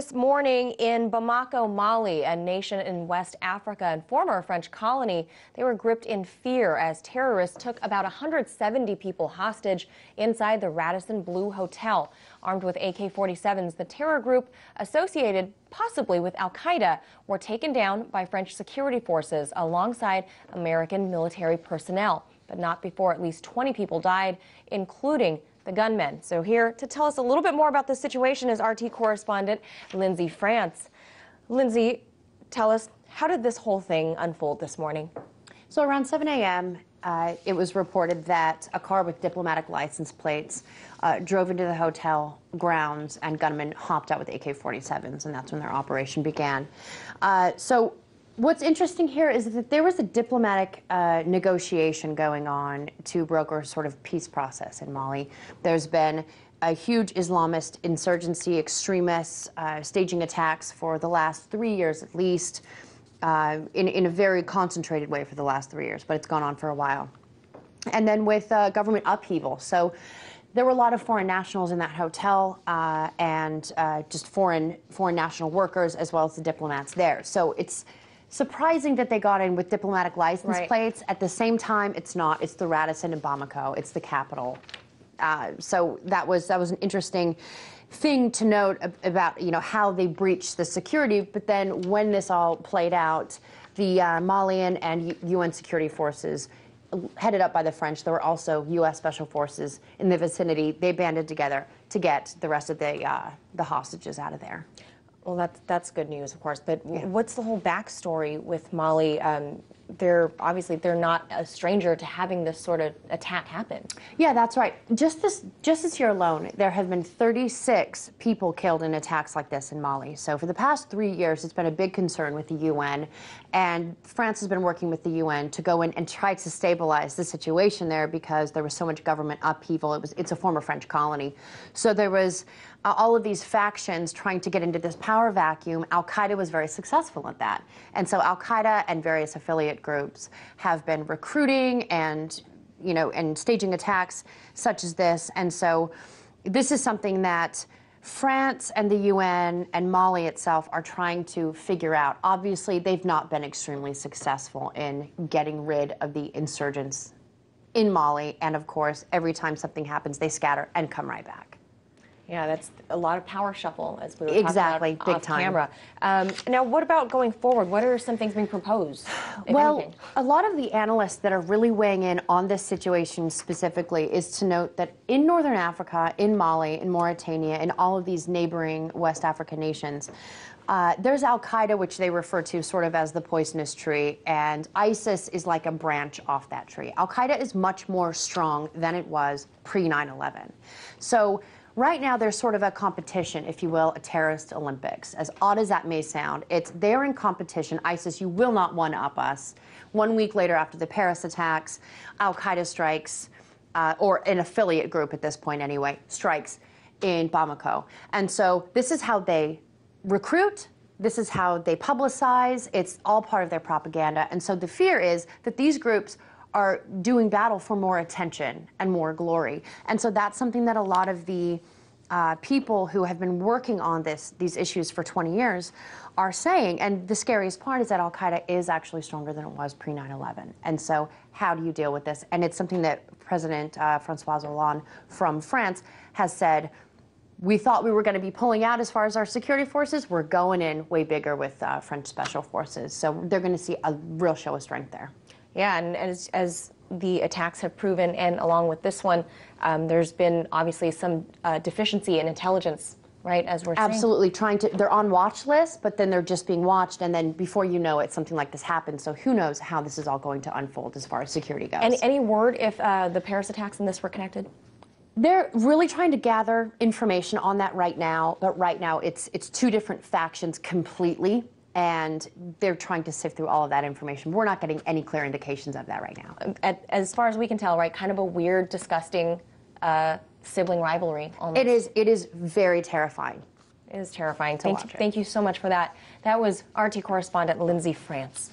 This morning in Bamako, Mali, a nation in West Africa and former French colony, they were gripped in fear as terrorists took about 170 people hostage inside the Radisson Blu Hotel. Armed with AK-47s, the terror group associated possibly with al-Qaeda were taken down by French security forces alongside American military personnel, but not before at least 20 people died, including the gunmen. So here to tell us a little bit more about the situation is RT correspondent Lindsay France. Lindsay, tell us, how did this whole thing unfold this morning? So around 7 a.m., uh, it was reported that a car with diplomatic license plates uh, drove into the hotel grounds and gunmen hopped out with AK-47s, and that's when their operation began. Uh, so What's interesting here is that there was a diplomatic uh, negotiation going on to broker sort of peace process in Mali. There's been a huge Islamist insurgency, extremists uh, staging attacks for the last three years at least, uh, in, in a very concentrated way for the last three years, but it's gone on for a while. And then with uh, government upheaval. So there were a lot of foreign nationals in that hotel uh, and uh, just foreign foreign national workers as well as the diplomats there. So it's surprising that they got in with diplomatic license right. plates. At the same time, it's not. It's the Radisson in Bamako. It's the capital. Uh, so that was that was an interesting thing to note about you know how they breached the security. But then when this all played out, the uh, Malian and U UN security forces headed up by the French, there were also U.S. special forces in the vicinity. They banded together to get the rest of the uh, the hostages out of there. Well, that's that's good news, of course. But yeah. what's the whole backstory with Mali? Um, they're obviously they're not a stranger to having this sort of attack happen. Yeah, that's right. Just this just this year alone, there have been 36 people killed in attacks like this in Mali. So for the past three years, it's been a big concern with the UN, and France has been working with the UN to go in and try to stabilize the situation there because there was so much government upheaval. It was it's a former French colony, so there was uh, all of these factions trying to get into this power vacuum. Al Qaeda was very successful at that, and so Al Qaeda and various affiliate groups have been recruiting and you know and staging attacks such as this and so this is something that France and the UN and Mali itself are trying to figure out. Obviously, they've not been extremely successful in getting rid of the insurgents in Mali. And of course, every time something happens, they scatter and come right back. Yeah, that's a lot of power shuffle, as we were exactly, about big time. camera. Um, now, what about going forward? What are some things being proposed? Well, anything? a lot of the analysts that are really weighing in on this situation specifically is to note that in Northern Africa, in Mali, in Mauritania, in all of these neighboring West African nations, uh, there's Al Qaeda, which they refer to sort of as the poisonous tree, and ISIS is like a branch off that tree. Al Qaeda is much more strong than it was pre 9 11. So Right now, there's sort of a competition, if you will, a terrorist Olympics. As odd as that may sound, it's they're in competition. ISIS, you will not one up us. One week later, after the Paris attacks, Al Qaeda strikes, uh, or an affiliate group at this point anyway, strikes in Bamako. And so this is how they recruit. This is how they publicize. It's all part of their propaganda. And so the fear is that these groups are doing battle for more attention and more glory. And so that's something that a lot of the uh, people who have been working on this these issues for 20 years are saying. And the scariest part is that Al Qaeda is actually stronger than it was pre 9 11. And so, how do you deal with this? And it's something that President uh, Francois Hollande from France has said. We thought we were going to be pulling out as far as our security forces. We're going in way bigger with uh, French special forces. So they're going to see a real show of strength there. Yeah, and as, as the attacks have proven, and along with this one, um, there's been obviously some uh, deficiency in intelligence, right? As we're absolutely seeing. trying to, they're on watch lists, but then they're just being watched, and then before you know it, something like this happens. So who knows how this is all going to unfold as far as security goes? Any, any word if uh, the Paris attacks and this were connected? They're really trying to gather information on that right now, but right now it's it's two different factions completely and they're trying to sift through all of that information. We're not getting any clear indications of that right now. At, as far as we can tell, right, kind of a weird, disgusting uh, sibling rivalry. Almost. It is. It is very terrifying. It is terrifying. Thank you, thank you so much for that. That was RT correspondent Lindsay France.